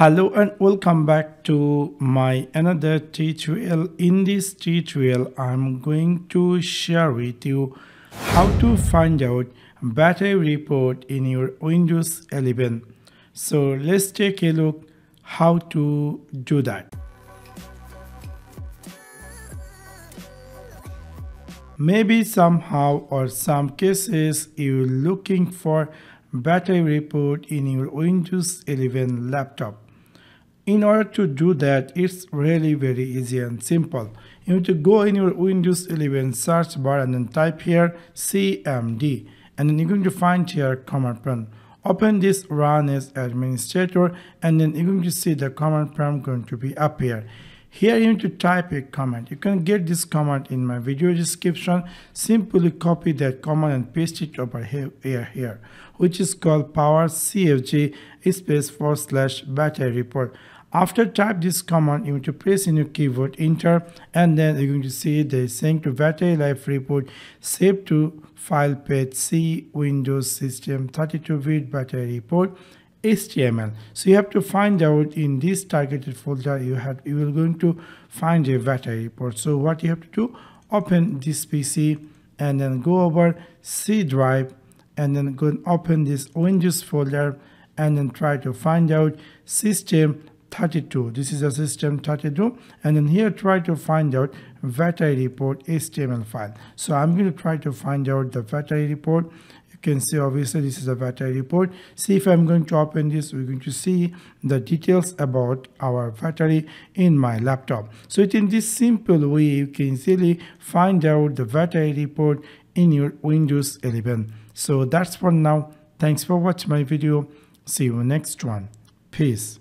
Hello and welcome back to my another tutorial. In this tutorial, I'm going to share with you how to find out battery report in your Windows 11. So let's take a look how to do that. Maybe somehow or some cases you're looking for battery report in your Windows 11 laptop. In order to do that, it's really very easy and simple. You need to go in your Windows 11 search bar and then type here CMD and then you're going to find here command prompt. Open this run as administrator and then you're going to see the command prompt going to be up here. Here you need to type a command. You can get this command in my video description. Simply copy that command and paste it over here, here, here which is called power cfg space forward slash battery report. After type this command, you need to press in your keyboard enter and then you're going to see the sync to battery life report save to file path C Windows system 32-bit battery report HTML. So you have to find out in this targeted folder you have you will going to find a battery report. So what you have to do, open this PC and then go over C drive and then go and open this Windows folder and then try to find out system 32 this is a system 32 and then here try to find out battery report html file so i'm going to try to find out the battery report can see obviously this is a battery report. See if i'm going to open this we're going to see the details about our battery in my laptop. So in this simple way you can easily find out the battery report in your windows 11 so that's for now. Thanks for watching my video. See you next one. Peace